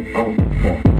Oh, oh.